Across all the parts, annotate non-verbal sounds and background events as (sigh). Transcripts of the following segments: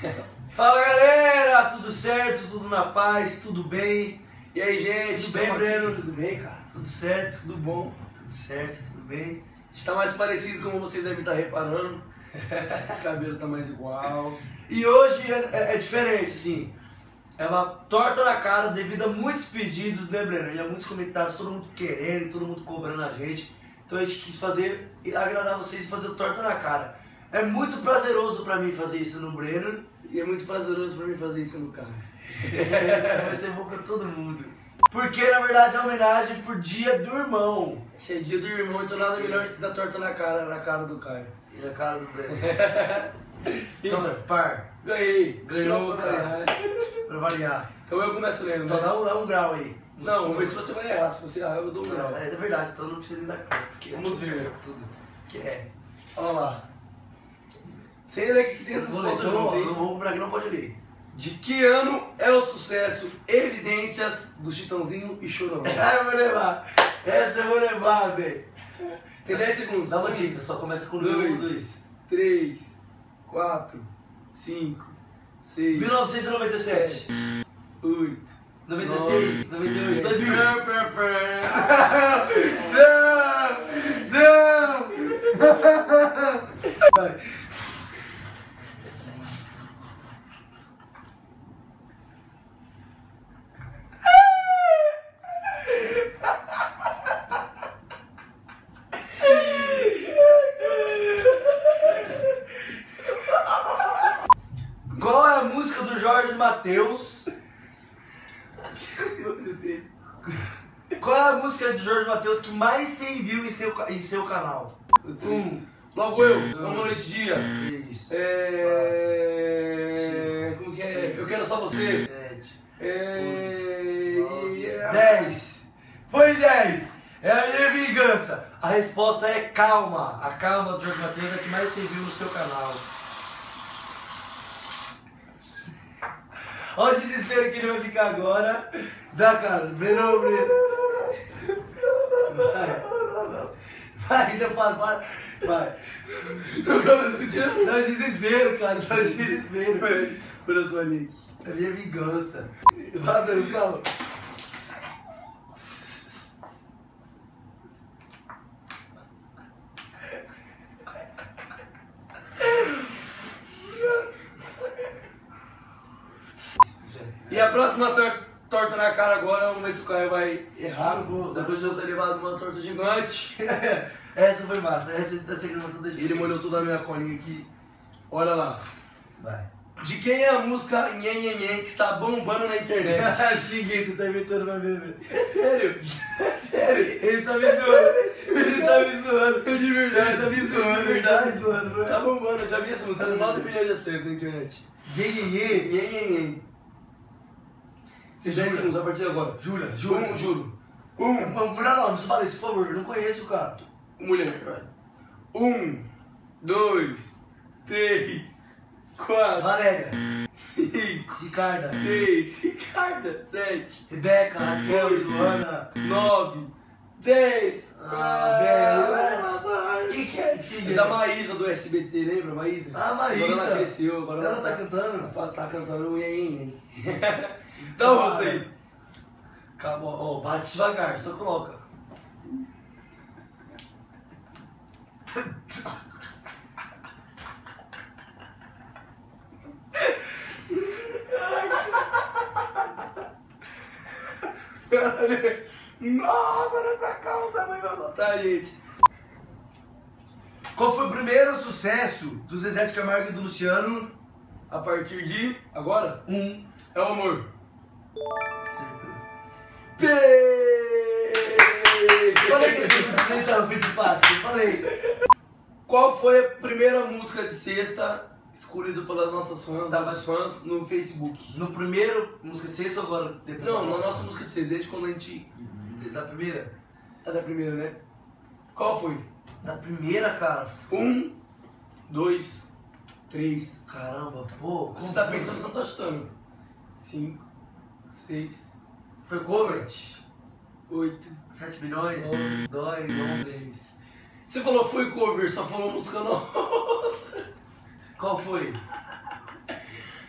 (laughs) Fala galera, tudo certo? Tudo na paz? Tudo bem? E aí, gente? Tudo bem, Breno? Tudo bem, cara? Tudo certo? Tudo bom? Tudo certo? Tudo bem? Está mais parecido como vocês devem estar reparando. (laughs) o cabelo tá mais igual. E hoje é, é- é diferente, assim. É uma torta na cara devido a muitos pedidos, né, Breno? E a muitos comentários, todo mundo querendo, todo mundo cobrando a gente. Então a gente quis fazer, agradar vocês e fazer o torta na cara. É muito prazeroso pra mim fazer isso no Breno. E é muito prazeroso pra mim fazer isso no carro. (laughs) Vai ser bom pra todo mundo. Porque na verdade é homenagem por dia do irmão. Esse é dia do irmão, então nada melhor que dar torta na cara, na cara do Caio. E a cara do Breno. (laughs) Então, par, Ganhei. Ganhou, cara. ganhar. pra variar. Então eu começo lendo, Então né? dá um, dá um grau aí. Não, vamos ver se você vai errar. Se você errar, eu dou um grau. é, é verdade, então não precisa nem dar grau. Porque Vamos ver. Tudo. Que é. Olha lá. Sem o que tem as Vou ler, respostas junto, não, hein? não vou comprar aqui, não pode ler. De que ano é o sucesso Evidências do Chitãozinho e Chororó? (laughs) Ah, eu vou levar. Essa eu vou levar, velho. Tem 10 segundos. Dá uma dica, só começa com Dois. 1, 2. 3, 4, 5, 6, 1997. 8. 96, 98, 2000. Não, não! Vai. Qual é a Jorge Matheus? Qual é a música do Jorge Matheus que mais tem view em seu, em seu canal? Um. Logo eu, uma noite dia. Isso. É. Como que é? Eu quero só você. sete, É. 10. Foi 10. É a minha vingança. A resposta é calma. A calma do Jorge Matheus é que mais tem view no seu canal. Olha o desespero que ele vai ficar agora. Dá, cara. Breno, Breno. Vai. Vai, ainda para, para. Vai. Dá um desespero, cara. Dá um desespero. Por link. É minha vingança. Vai, Breno, calma. E a próxima tor- torta na cara agora, vamos ver se o Caio vai errar. Eu vou. Depois de eu ter levado uma torta gigante. (laughs) Essa foi massa. Essa, essa gravação da Ele molhou toda a minha colinha aqui. Olha lá. Vai. De quem é a música Nhen Nhen Nhen que está bombando na internet? (laughs) Ninguém, você tá inventando pra mim. É sério? É sério? Ele tá me zoando. Ele tá me zoando. De verdade, Ele tá me zoando. De verdade. Tá me zoando. é? Tá bombando, eu já vi essa música no 9 milhões de acessos na internet. Ye, ye, ye. Nhen Nhen Nhen. Você 10 jura? segundos a partir de agora. Jura, jura. Um, juro. Um. Não, não, não fala isso, por favor. Eu não conheço o cara. Mulher. Um, dois, três, quatro, Valéria. cinco, Ricarda. seis, Ricarda, sete, Rebeca, Raquel, Joana. nove, dez. Ah, velho. Quem que é? Quem que É é? da Maísa do SBT, lembra, Maísa? Ah, Maísa. Agora ela cresceu, agora Ela tá cantando. Ela tá cantando o Nhen (laughs) Então você. Acabou. Ó, bate devagar, só coloca. (laughs) (laughs) Nossa, nessa calça a mãe vai botar, gente. Qual foi o primeiro sucesso do Zezé de Camargo e do Luciano? A partir de agora, Um. é o amor. Falei que esse muito fácil, falei. Qual foi a primeira música de sexta escolhida pelas nossas fãs, Tá, nossos fãs no Facebook? No primeiro, música de sexta ou agora? Depois Não, na nossa música de sexta, desde quando a gente. Da primeira? É da primeira, né? Qual foi? Da primeira, cara. Um, dois, três. Caramba, pô. Você tá que- pensando, você não tá chutando. Cinco, seis, Foi cover? oito, 7 milhões? Nove. Dói, dez. Você falou foi cover, só falou música nossa. Qual foi?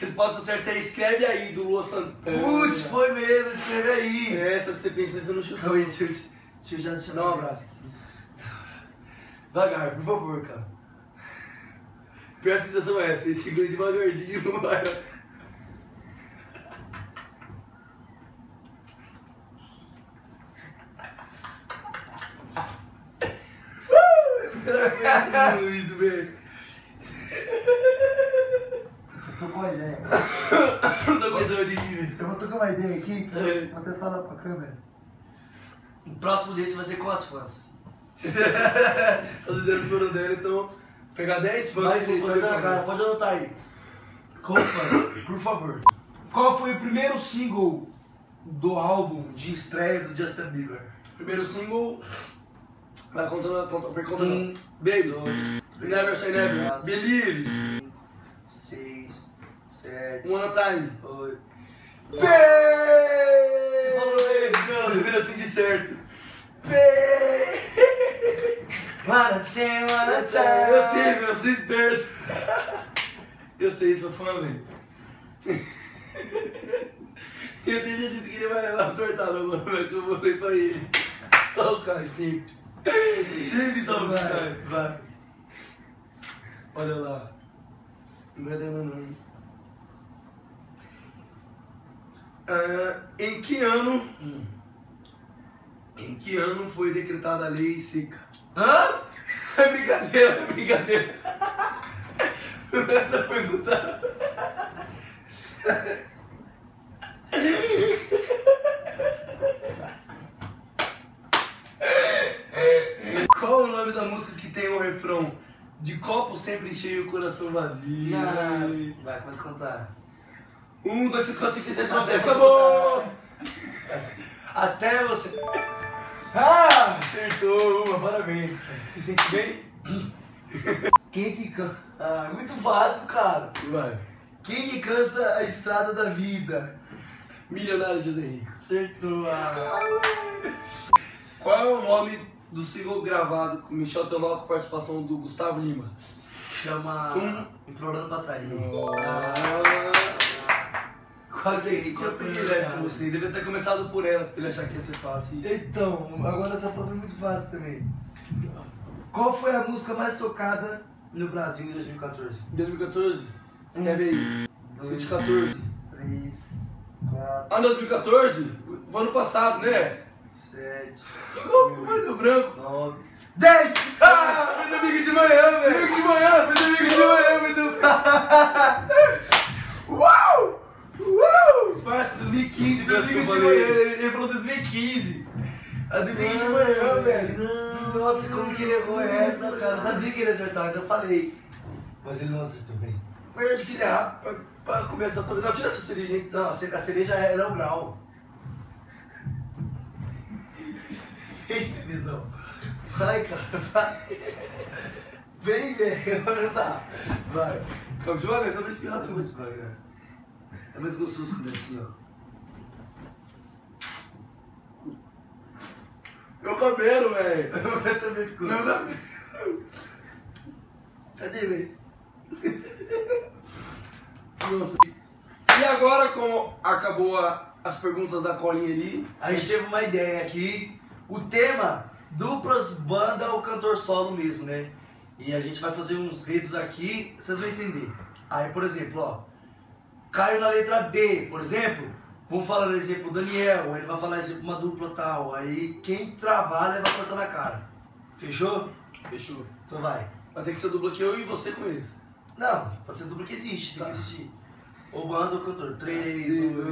Resposta certa é escreve aí, do Lua Santana. Putz, foi mesmo, escreve aí. É essa que você pensou, você não chutou. Calma aí, deixa eu, deixa eu já te Dá um abraço. Devagar, por favor, cara. Pior sensação é essa, ele chegou devagarzinho, (laughs) vai. (laughs) Luiz, velho. Eu tô com uma ideia. (coughs) Tô com dor de velho. Eu vou tocar uma ideia aqui, É. vou até falar pra câmera. O próximo desse vai ser com as fãs. (laughs) As ideias foram dele, então pegar 10 fãs Mas e pode anotar, pode anotar aí. Com fãs, por favor. Qual foi o primeiro single do álbum de estreia do Justin Bieber? Primeiro single. Vai contando, conta, vai contando. Um, Baby. Never Say Never. Believe. One time. oito. Você falou bem. Não, você fez assim de certo. Wanna say, wanna Eu tell. sei, meu, eu sou esperto. Eu sei, sou fã, velho. E eu tenho disse que ele vai levar a tortada agora, velho, que eu voltei pra ele. Só o cara, sempre. Sempre só o cara. Vai. Olha lá. Ah, em que ano. Em que ano foi decretada a lei seca? Hã? É brincadeira, é brincadeira. (laughs) Essa pergunta. Qual o nome da música que tem o refrão? De copo sempre cheio, coração vazio. Não. Vai, começa a contar. Um, dois, três, quatro, cinco, seis, sete, nove, dez. Acabou! (laughs) Até você. Ah! Acertou uma, parabéns. Se sente bem? (coughs) Quem que canta? Ah, muito fácil, cara. Vai. Quem que canta a estrada da vida? Milionário José Rico. Acertou. Ah. Qual é o nome do single gravado com Michel Teló com participação do Gustavo Lima? Chama. Um. Implorando pra trair. Quase Que isso, ele cara. com você. Devia ter começado por elas, pra ele achar que ia ser fácil. Então, agora essa próxima é muito fácil também. Qual foi a música mais tocada No Brasil em 2014. 2014? Escreve aí. Dois. 114. 3, 4, Ah, 2014? O ano passado, né? 7, Como vai deu branco? 9, 10! Ah, foi domingo de manhã, velho! Domingo de manhã, foi domingo de manhã, muito (laughs) Uau! Uau! Disfarce 2015, Domingo de manhã. Ele falou 2015. A domingo de manhã, velho. velho. Nossa, como que ele errou essa, cara? Eu sabia que ele ia acertar, então eu falei. Mas ele não acertou bem. Na verdade, que errar pra, pra começar todo. Não, tira essa cereja aí. Não, a ce- a cereja era o grau. Vem, visão. Vai, cara, vai. Vem, velho. Agora dá. Vai. Calma, devagar, só pra espirrar tudo. devagar. É mais gostoso comer assim, ó. Meu cabelo, velho. (laughs) Eu também ficou. Meu cabelo. Cadê, velho? Nossa. E agora, como acabou a- as perguntas da colinha ali, A gente teve uma ideia aqui. O tema, duplas, banda ou cantor solo mesmo, né? E a gente vai fazer uns dedos aqui, vocês vão entender. Aí, por exemplo, ó. Caiu na letra D, por exemplo. Vamos falar, exemplo, o Daniel. Ele vai falar exemplo, uma dupla tal. Aí quem travar leva a corta na cara. Fechou? fechou. Então vai. Vai ter que ser dupla que eu e você com eles. Não, pode ser dupla que existe, tem Tá. que existir. Ou banda ou cantor. 3, Dedo,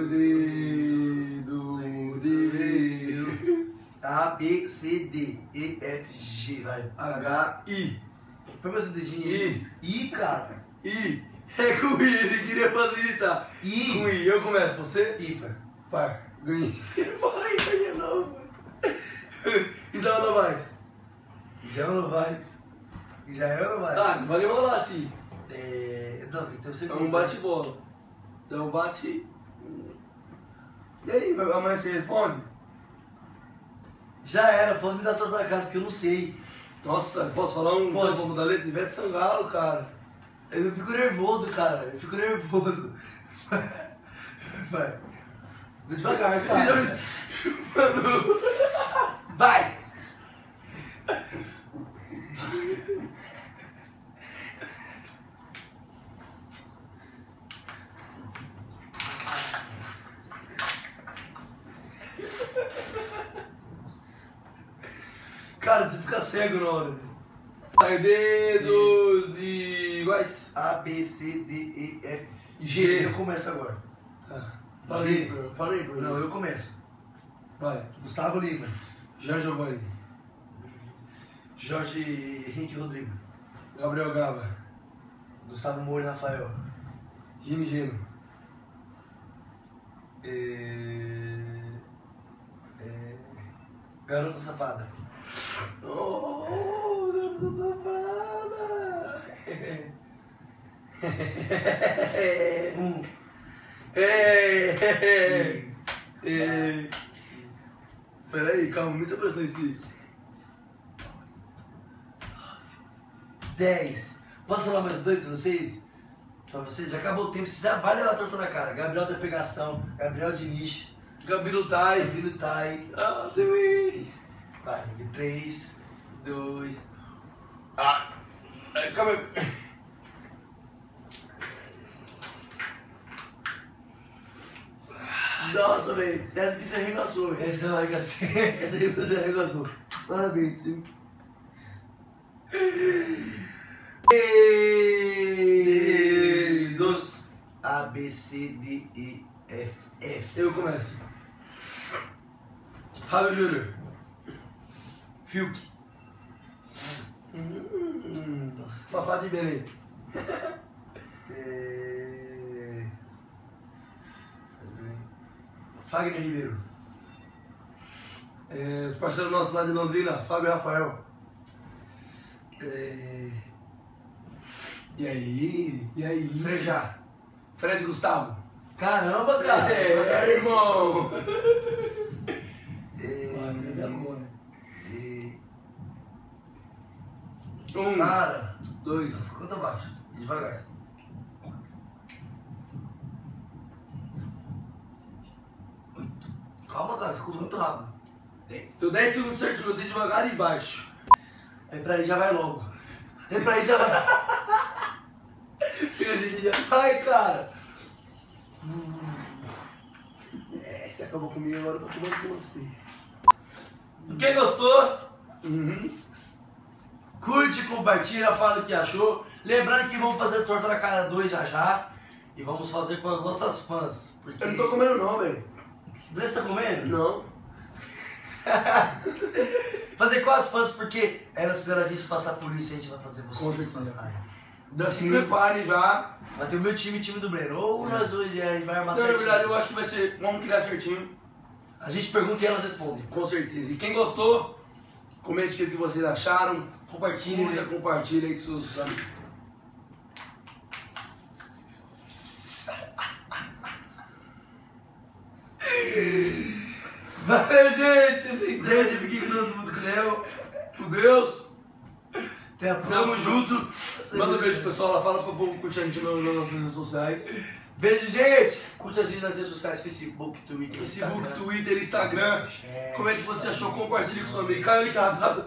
2, dedo. A, B, C, D, E, F, G, vai. H, I. Põe meu dedinho aí. I, cara. I. É com I, ele queria facilitar. Com I. I, eu começo, você? Ímpar. Par. Ganhei. (laughs) Para aí, ganhei não. Isabel Novaes. Israel Novaes. Israel Novaes. Ah, não vai enrolar assim. É... Não, tem que ter o É um bate-bola. Então bate. E aí, amanhã você responde? Já era, pode me dar toda a cara, porque eu não sei. Nossa, posso falar um Pode. tampão da letra? Ivete Sangalo, cara. Eu fico nervoso, cara. Eu fico nervoso. Vai. Devagar, cara. Vai! Cara, você fica cego na hora. Dedos e iguais. A, B, C, D, E, F, G. Eu começo agora. Tá. Para aí, bro. Não, eu começo. Vai. Gustavo Lima. Jean Giovanni. Jorge Henrique Rodrigo. Gabriel Gava. Gustavo Moura e Rafael. Gini Geno. É... É... Garota Safada. Oh, garota safada. Um. É, é, é. Peraí, calma, muita pressão em si. 10. Posso falar mais dois pra vocês? Pra vocês, já acabou o tempo, você já vai levar a torta na cara. Gabriel da Pegação, Gabriel Diniz, Gabirutai. Vilo Tai. Ah, sim. Vai, 3, 2. É, calma aí. Nossa, velho. Essa aqui você arregaçou, velho. Essa é uma Essa aí você arregaçou. Parabéns, sim. E... Dos. A, B, C, D, E, F, F. Eu começo. Fábio Júnior. Fiuk. Hum, Fafá de Belém. É... Fagner Ribeiro. É, os parceiros nossos lá de Londrina, Fábio e Rafael. É... E aí? E aí? Frejá. Fred Gustavo. Caramba, cara. É, irmão. (laughs) É... É... Um, Cara, dois, conta baixo. Devagar. Calma, cara, você conta muito rápido. dez. Deu 10 segundos certinho, eu dei devagar e baixo. Aí pra aí já vai logo. Aí pra aí já vai. (laughs) Ai, cara. É, você acabou comigo, agora eu tô comendo com você. Quem gostou, Uhum. Curte, compartilha, fala o que achou. Lembrando que vamos fazer torta na cara 2 já já. E vamos fazer com as nossas fãs. Porque... Eu não tô comendo não, velho. Você tá comendo? Não. (laughs) Fazer com as fãs, porque elas fizeram a gente passar por isso e a gente vai fazer vocês passarem. Já se prepare já. Vai ter o meu time e o time do Breno. Ou nós dois e a gente vai armar Não, na certinho. verdade, eu acho que vai ser. Vamos criar certinho. A gente pergunta e elas respondem. Com certeza. E quem gostou, comente o que vocês acharam. Compartilhem. Né? compartilha aí com seus amigos. Valeu, gente! Se inscreve, fiquem com todo mundo com Deus. Com Deus. Até a próxima. Tamo junto. Manda um beijo pro pessoal lá. Fala pro povo curtir a gente nas nossas redes sociais. Beijo, gente! Curte a gente nas redes sociais, Facebook, Twitter, Facebook, Instagram. Twitter, Instagram. Como é que você achou? Compartilhe com seu amigo. Caiu ali, cara.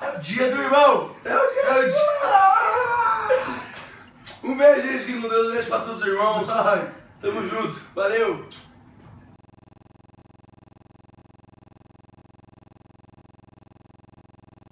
É o dia do irmão! É o dia. É o dia. Um beijo, gente. Que com Deus. Um beijo pra todos os irmãos. Tamo junto. Valeu.